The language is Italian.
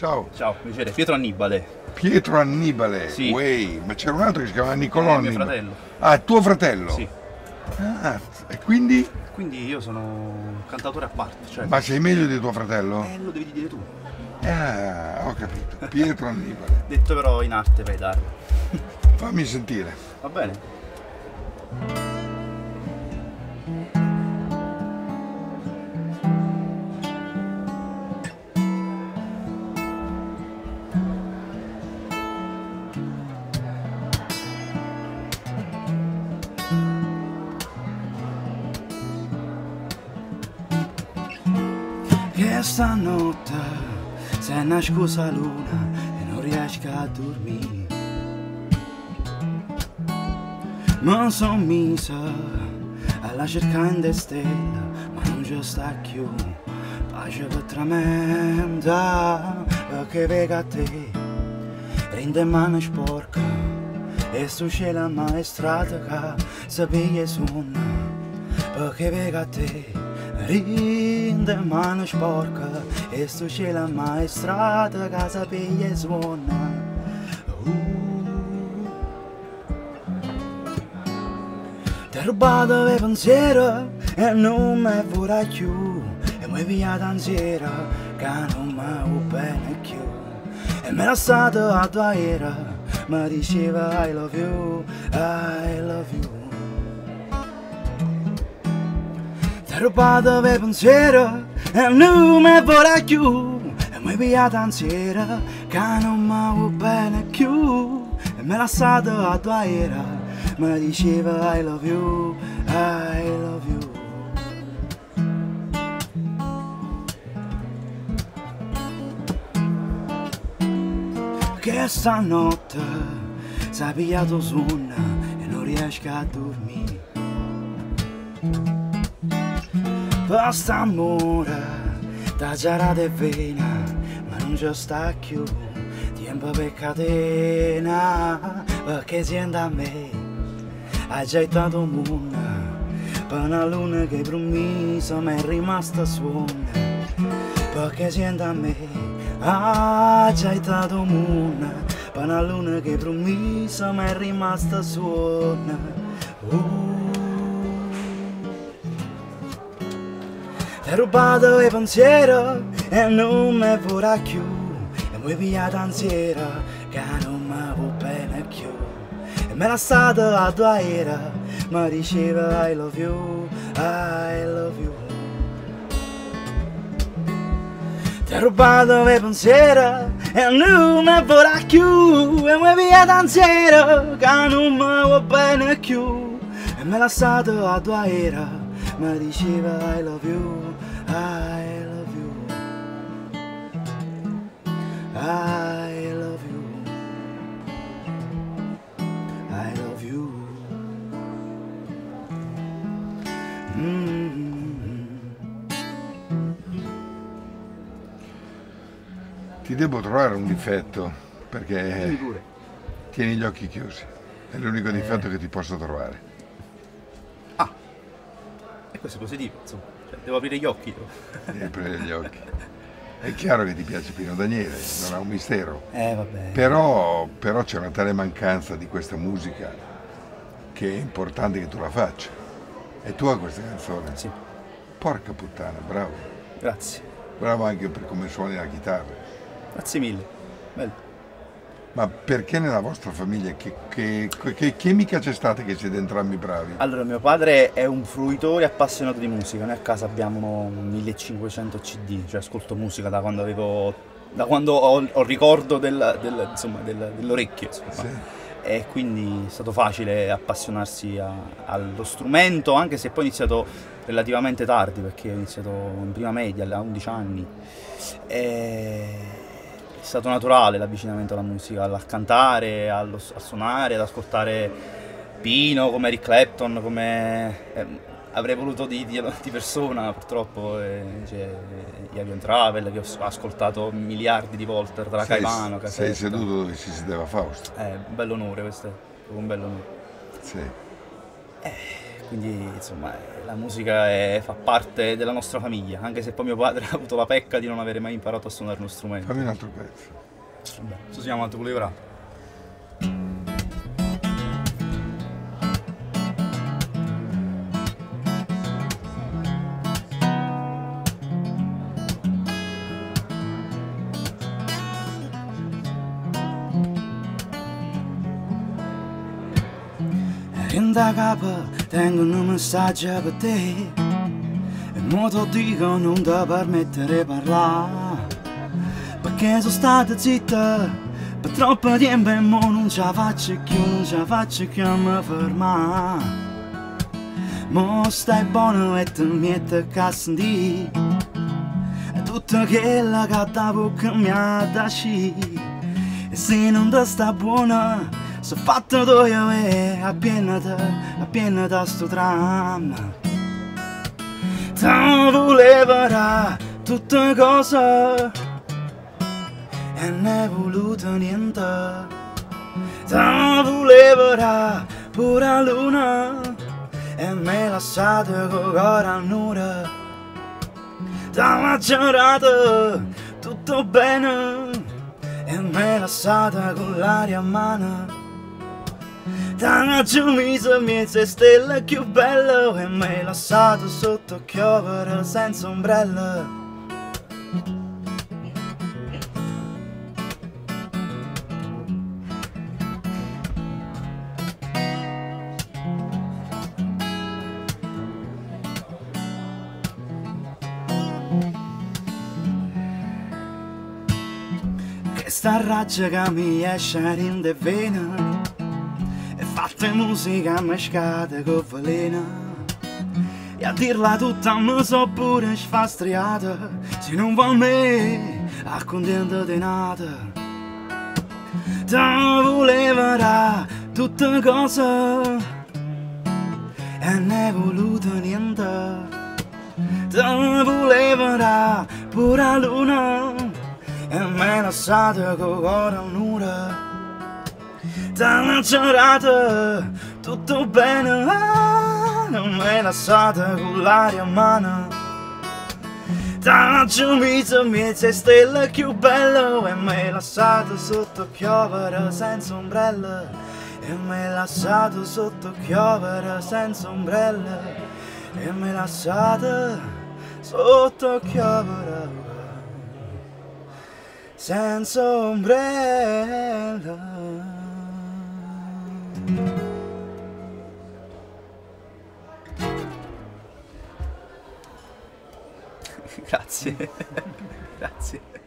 Ciao. Ciao, piacere. Pietro Annibale. Pietro Annibale. Sì. Way. Ma c'era un altro che si chiamava Niccolò È mio fratello. Ah, tuo fratello? Sì. Ah, e quindi? Quindi io sono un cantautore a parte. Cioè, Ma sei meglio di tuo fratello? Eh, lo devi dire tu. Ah, ho capito. Pietro Annibale. Detto però in arte, vai dai. Fammi sentire. Va bene? Che stanotte se una scusa luna e non riesco a dormire. Ma son misa alla cercare stella ma non ci sta più Pace per tramenda perché vega a te. Rende mano sporca e su cielo maestrata che sapere suona perché vega a te Rinde mano sporca e su cielo maestrata che sapere suona Uh. Ti ho rubato il pensiero e non mi vorrà più E mi via danziera che non mi bene più E me la stato a tua era Mi diceva I love you, I love you Rubato il pensiero e non mi vorrà più E mi via danziera che non mi va bene più E me la stato a tua era mi diceva I love you, I love you. Che stanotte sei pigliato sonno e non riesco a dormire. Basta amore, da giarata e vena, ma non ci sta più tempo per catena, perché siendo a me? Hai gettato un mondo per una luna che promesso mi è rimasta suona. Perché siendo a me? Hai gettato un mondo per una luna che promesso mi è rimasta suona. Uh. Ho rubato il pensiero e non mi vorrà più. E mi via danziera che non mi va bene più. E me la stata a tua era Mi diceva I love you, I love you. Ho rubato il pensiero e non mi vorrà più. E mi via danziera che non mi va bene più. E me la stata a tua era mi diceva I love you, I love you, I love you, I love you. Mm. Ti devo trovare un difetto perché tieni gli occhi chiusi. È l'unico difetto che ti posso trovare. Questo è positivo, insomma. Cioè, devo aprire gli occhi. io. Devi aprire gli occhi. È chiaro che ti piace Pino Daniele, non è un mistero. Eh vabbè. Però, però c'è una tale mancanza di questa musica che è importante che tu la faccia. È tua questa canzone? Sì, Porca puttana, bravo. grazie. Bravo anche per come suoni la chitarra. Grazie mille. Bello. Ma perché nella vostra famiglia che, che- che chimica c'è stata che siete entrambi bravi? Allora, mio padre è un fruitore appassionato di musica. Noi a casa abbiamo 1500 CD, cioè ascolto musica da quando avevo. da quando ho, ho ricordo del- del- insomma, del- dell'orecchio. Insomma. Sì. E quindi è stato facile appassionarsi a- allo strumento, anche se poi ho iniziato relativamente tardi, perché ho iniziato in prima media a 11 anni. E è stato naturale l'avvicinamento alla musica, al cantare, allo- a suonare, ad ascoltare Pino, come Eric Clapton, come ehm, avrei voluto di, di- di persona, purtroppo eh, c'è Avion Travel che ho ascoltato miliardi di volte tra Sei, Caivano, sei Casetta. seduto dove si sedeva Fausto. Eh, un bell'onore questo è un bell'onore. Sì. Quindi insomma eh, la musica è, fa parte della nostra famiglia, anche se poi mio padre ha avuto la pecca di non avere mai imparato a suonare uno strumento. Fammi un altro pezzo. Vabbè, questo si chiama Tu volevi In da capo tengo un messaggio per te E mo ti dico non ti permettere parlare Perché sono stata zitta per troppo tempo e mo non ce la faccio più, non ce la faccio più a mi fermare Mo stai buono e ti metti a sentire tutto quello che da mi ha da E se non ti sta buona se fatto e te, appena da sto tram. Ti voleva tutte cose E ne è voluto niente. Ti voleva pure la luna E me lasciato con cuore a nura Ti giurato tutto bene E me lasciata con l'aria a mano Dannaggio mi sono mezza stella più bello E mi lasciato sotto chiovere senza ombrella Questa raggia che mi esce in de fatte musica mescata con velena. E a dirla tutta mi so pure sfastriata. Se non va a me accontenta di nata. Ti voleva tutte cose. E ne è voluto niente. Ti voleva pure luna. E me l'ha lasciata con cuore a T'hanno giurato tutto bene ah, Non mi hai lasciata con l'aria a mano T'hanno giurato mezza stella più bello E mi hai lasciato sotto piovere senza ombrella E mi hai lasciato sotto piovere senza ombrella E mi hai lasciato sotto piovere senza ombrella Grazie. Grazie.